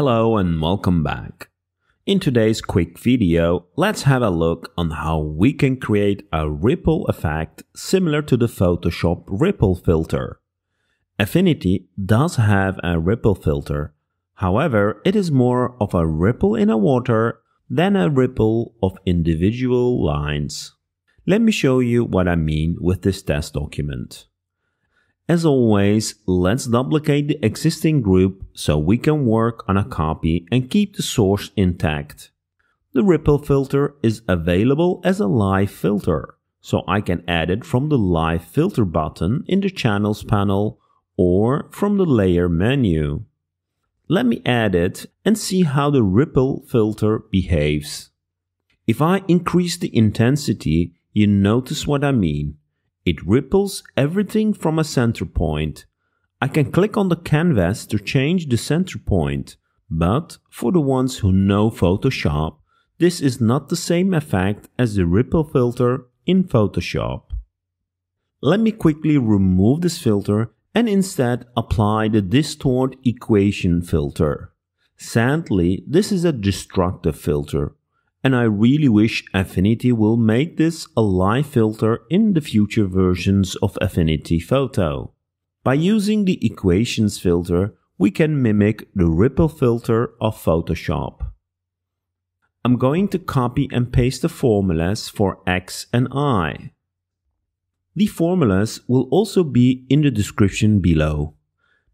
Hello and welcome back. In today's quick video, let's have a look on how we can create a ripple effect similar to the Photoshop ripple filter. Affinity does have a ripple filter, however, it is more of a ripple in a water than a ripple of individual lines. Let me show you what I mean with this test document. As always, let's duplicate the existing group so we can work on a copy and keep the source intact. The ripple filter is available as a live filter, so I can add it from the live filter button in the channels panel or from the layer menu. Let me add it and see how the ripple filter behaves. If I increase the intensity, you notice what I mean. It ripples everything from a center point. I can click on the canvas to change the center point, but for the ones who know Photoshop, this is not the same effect as the ripple filter in Photoshop. Let me quickly remove this filter and instead apply the distort equation filter. Sadly, this is a destructive filter and I really wish Affinity will make this a live filter in the future versions of Affinity Photo. By using the equations filter, we can mimic the ripple filter of Photoshop. I'm going to copy and paste the formulas for X and Y. The formulas will also be in the description below.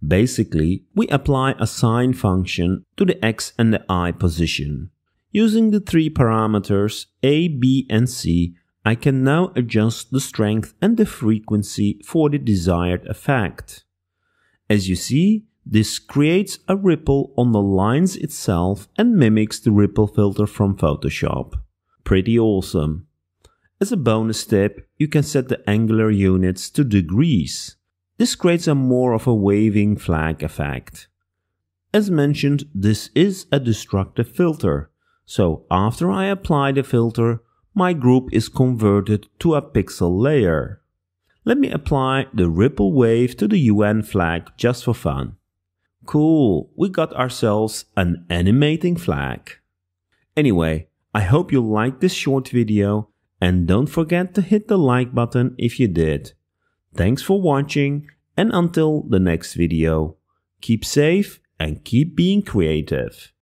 Basically, we apply a sine function to the X and the Y position. Using the three parameters A, B and C, I can now adjust the strength and the frequency for the desired effect. As you see, this creates a ripple on the lines itself and mimics the ripple filter from Photoshop. Pretty awesome. As a bonus tip, you can set the angular units to degrees. This creates a more of a waving flag effect. As mentioned, this is a destructive filter, so after I apply the filter, my group is converted to a pixel layer. Let me apply the ripple wave to the UN flag just for fun. Cool, we got ourselves an animating flag. Anyway, I hope you liked this short video and don't forget to hit the like button if you did. Thanks for watching and until the next video, keep safe and keep being creative.